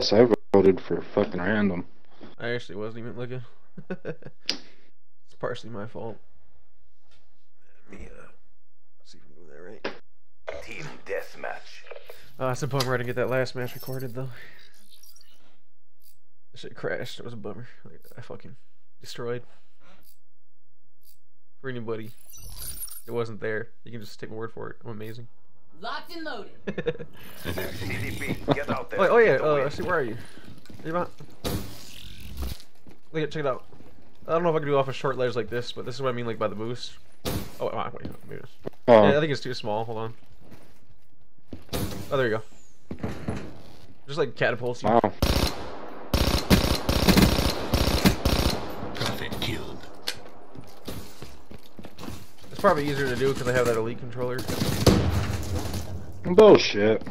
I voted for fucking random. I actually wasn't even looking. it's partially my fault. Let me uh, see if I'm doing that right. Team deathmatch. Uh, it's a bummer I didn't get that last match recorded though. That shit crashed. It was a bummer. Like, I fucking destroyed. For anybody, it wasn't there. You can just take my word for it. I'm amazing. Locked and loaded. CDP, get out there. oh, oh yeah. Get Uh, win. see, where are you? Are you not? Look at, check it out. I don't know if I can do off a short ledge like this, but this is what I mean, like by the boost. Oh wait, wait, wait. wait. Oh, Yeah, I think it's too small. Hold on. Oh, there you go. Just like catapults. you. wow. Prophet killed. It's probably easier to do because I have that elite controller. Bullshit.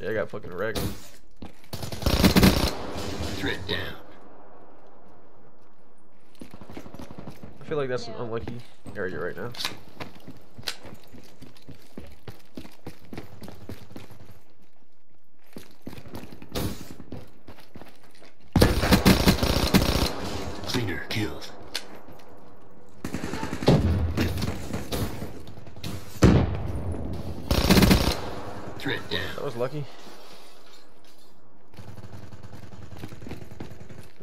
Yeah, I got fucking wrecked. Threat down. I feel like that's an unlucky area right now. Cleaner killed. Threat That was lucky.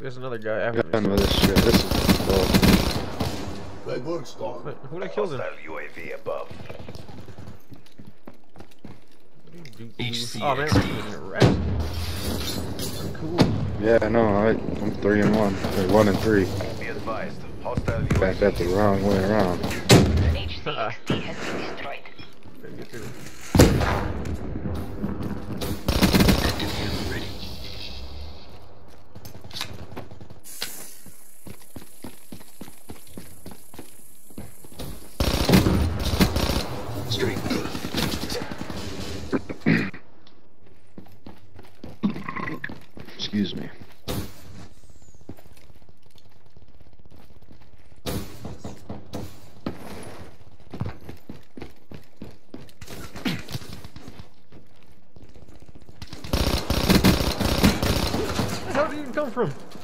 There's another guy after Done me. with this shit. This is bull. Red works gone. Wait, who'd I kill then? UAV above. HCXD. Oh man, I'm. Cool. Yeah, I know. I, I'm three and one. Or one and three. Be advised. Hostile Back UAV. that the wrong way around. HCXD has been destroyed. Couldn't get through. Active camo ready. Straight. Excuse me. Where did you even come from?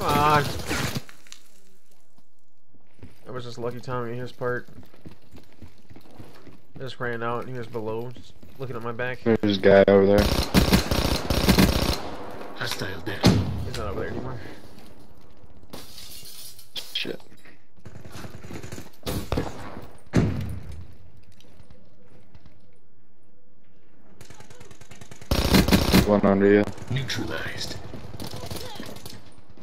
Come on. That was just lucky timing on his part. I just ran out and he was below, just looking at my back. There's a guy over there. Hostile down. He's not over there anymore. Shit. One under you. Neutralized.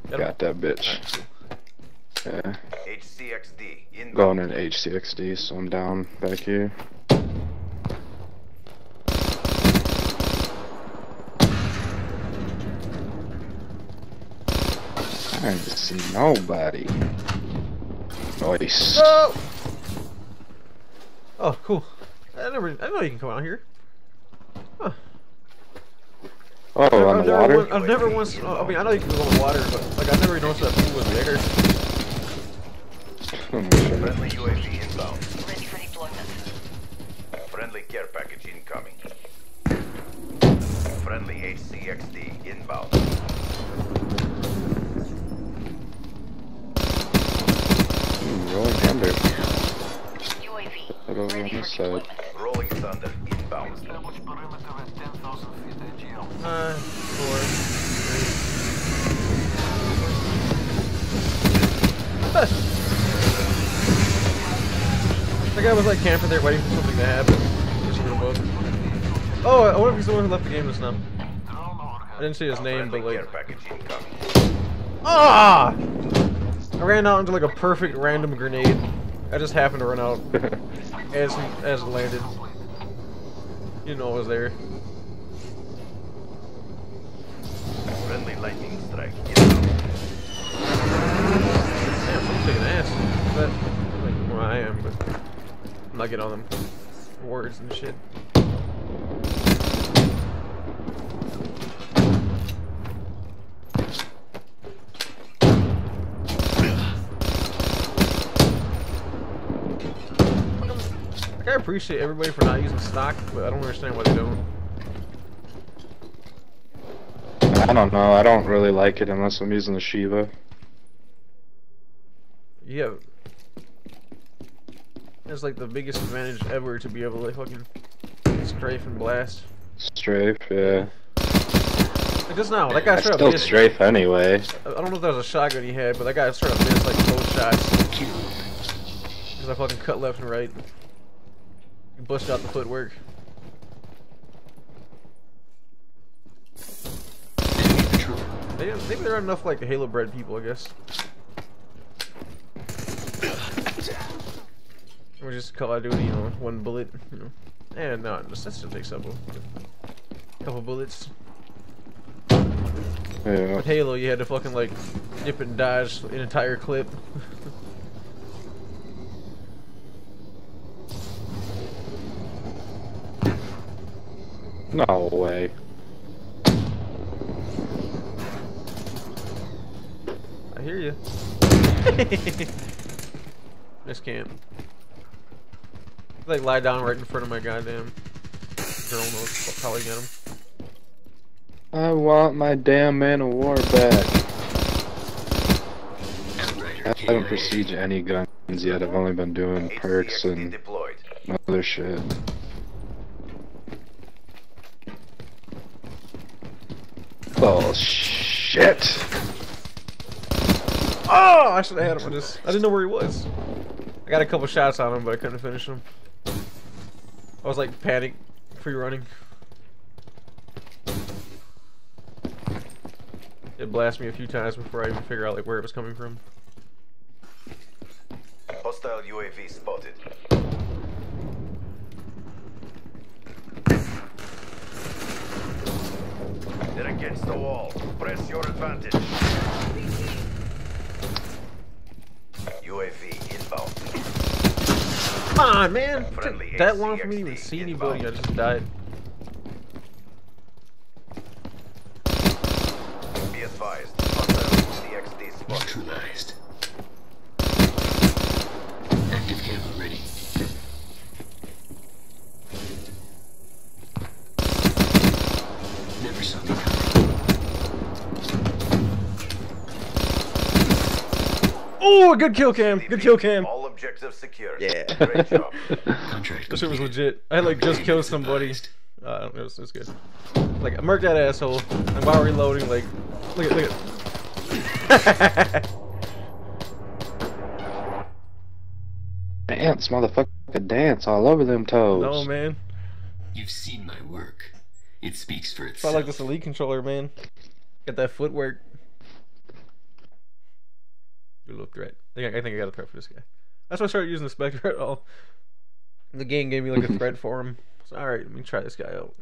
Got. Got that bitch. Yeah. HCXD. Inbound. Going in HCXD, so I'm down back here. I ain't see nobody. Nice. Oh! Oh, cool. I never, I know you can come out here. Huh. Oh, I've, on the never, water? won- I've never once. I mean, I know you can go on the water, but like I've never noticed that pool was there. Friendly UAV inbound. Ready for deployment. Friendly care package incoming. Friendly HCXD inbound. Hmm, Rolling thunder. UAV. Right over on Ready for this side. deployment. Rolling thunder inbound. Uh, four, three. that guy was like camping there waiting for something to happen. Just for the boat. Oh, I wonder if he's the one who left the game just now. I didn't see his name, but like. Ah! I ran out into like a perfect random grenade. I just happened to run out as as it landed. You know it was there. lightning strike. Yeah. Damn, I'm taking ass. But, like, I am, but I'm not getting all them words and shit. I appreciate everybody for not using stock, but I don't understand why they don't. I don't know. I don't really like it unless I'm using the Shiva. Yeah. It's like the biggest advantage ever to be able to like fucking strafe and blast. Strafe, yeah. Like just now, that guy I straight up still missed. strafe anyway. I don't know if that was a shotgun he had, but that guy straight up missed like both shots. Because I fucking cut left and right. He busted out the footwork. Maybe, maybe there aren't enough like Halo bred people, I guess. Or just Call of Duty, you know, one bullet, you know. And no, just, that still takes up a couple bullets. Yeah. With Halo, you had to fucking like dip and dodge an entire clip. No way. I hear you. this camp. Like lie down right in front of my goddamn girl knows I'll probably get him. I want my damn Man-O-War back. I haven't prestige any guns yet. I've only been doing perks and deployed. other shit. Oh shit! Oh, I should have had him with this. I didn't know where he was. I got a couple shots on him, but I couldn't finish him. I was like panic, free running. It blasted me a few times before I even figure out like where it was coming from. Hostile UAV spotted. They're against the wall. Press your advantage. UAV inbound. Come on, man! It took that long for me to even see anybody. I just died. Be advised. Hostile HCXD spotted. Neutralized. Active camo ready. Never saw me coming. Oh, good kill cam! Good kill cam! All objectives secured. Yeah. Great job. Contract This shit was legit. I had like just killed somebody. Uh, it was, it was good. Like, I murked that asshole, and while reloading, like, look at, look at. Dance, motherfucker, dance all over them toes. no, man. You've seen my work. It speaks for itself. I like this elite controller, man. Get that footwork. Good little threat. I think I, I think I got a threat for this guy. That's why I started using the Spectre at all. The game gave me like a threat for him. So, all right, let me try this guy out.